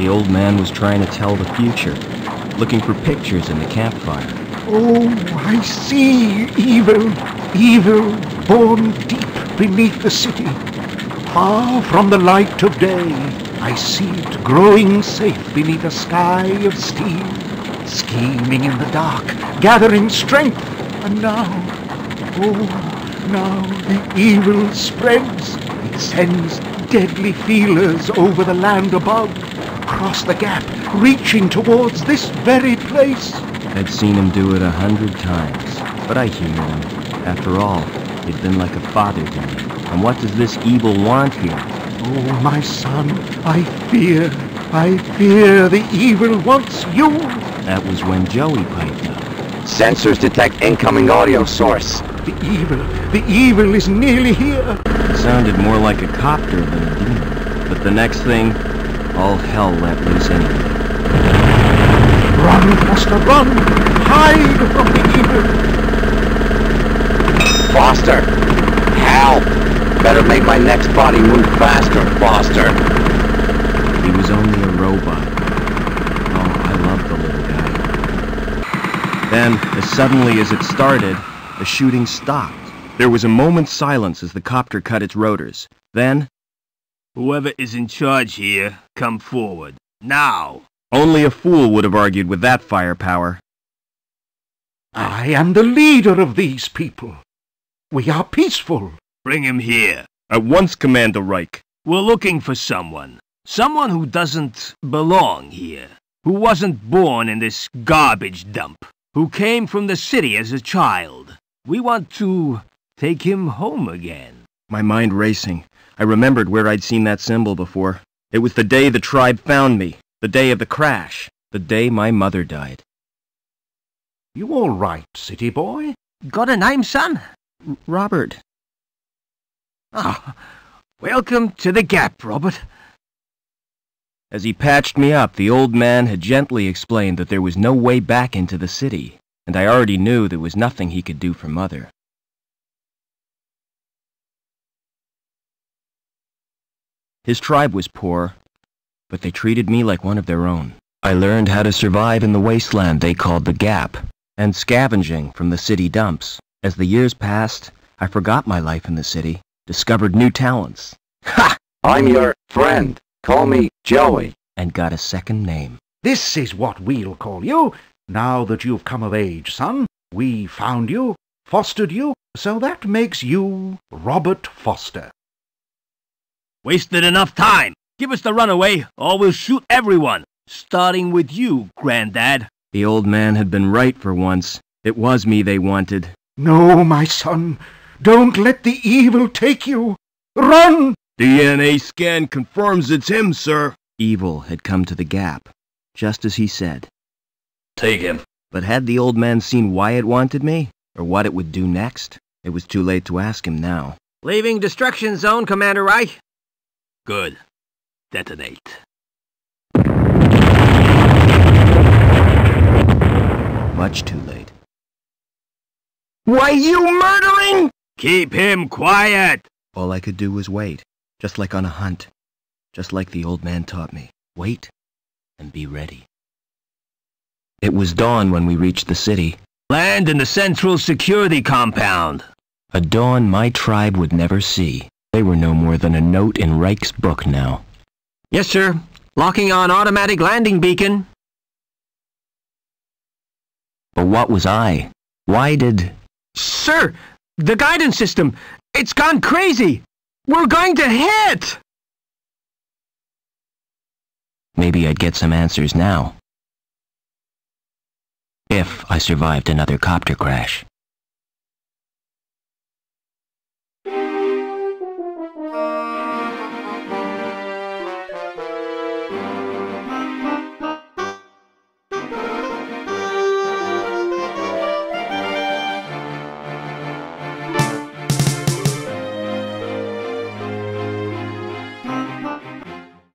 The old man was trying to tell the future, looking for pictures in the campfire. Oh, I see evil, evil born deep beneath the city. Far from the light of day, I see it growing safe beneath a sky of steel, scheming in the dark, gathering strength, and now, oh, now the evil spreads. It sends deadly feelers over the land above, across the gap, reaching towards this very place. I'd seen him do it a hundred times, but I humored him. After all, he'd been like a father to me. And what does this evil want here? Oh, my son, I fear, I fear the evil wants you. That was when Joey piped up. Sensors detect incoming audio source. The evil, the evil is nearly here. It sounded more like a copter than a demon. But the next thing, all hell let loose anyway. Run, Foster, run! Hide from the evil! Foster! Help! Better make my next body move faster, Foster. He was only a robot. Oh, I love the little guy. Then, as suddenly as it started, the shooting stopped. There was a moment's silence as the copter cut its rotors. Then, Whoever is in charge here, come forward. Now! only a fool would have argued with that firepower. I am the leader of these people. We are peaceful. Bring him here. At once, Commander Reich. We're looking for someone. Someone who doesn't belong here. Who wasn't born in this garbage dump. Who came from the city as a child. We want to take him home again. My mind racing. I remembered where I'd seen that symbol before. It was the day the tribe found me. The day of the crash. The day my mother died. You all right, city boy? Got a name, son? Robert. Ah, welcome to the Gap, Robert. As he patched me up, the old man had gently explained that there was no way back into the city, and I already knew there was nothing he could do for Mother. His tribe was poor, but they treated me like one of their own. I learned how to survive in the wasteland they called the Gap, and scavenging from the city dumps. As the years passed, I forgot my life in the city, discovered new talents, Ha! I'm your friend. Call me Joey. and got a second name. This is what we'll call you. Now that you've come of age, son, we found you, fostered you, so that makes you Robert Foster. Wasted enough time. Give us the runaway, or we'll shoot everyone. Starting with you, Grandad. The old man had been right for once. It was me they wanted. No, my son, don't let the evil take you. Run! DNA scan confirms it's him, sir. Evil had come to the Gap, just as he said. Take him. But had the old man seen why it wanted me, or what it would do next? It was too late to ask him now. Leaving destruction zone, Commander Reich. Good. Detonate. Much too late. Why, you murdering? Keep him quiet. All I could do was wait, just like on a hunt. Just like the old man taught me. Wait and be ready. It was dawn when we reached the city. Land in the central security compound. A dawn my tribe would never see. They were no more than a note in Reich's book now. Yes, sir. Locking on automatic landing beacon. But what was I? Why did... Sir, the guidance system. It's gone crazy. We're going to hit. Maybe I'd get some answers now. If I survived another copter crash.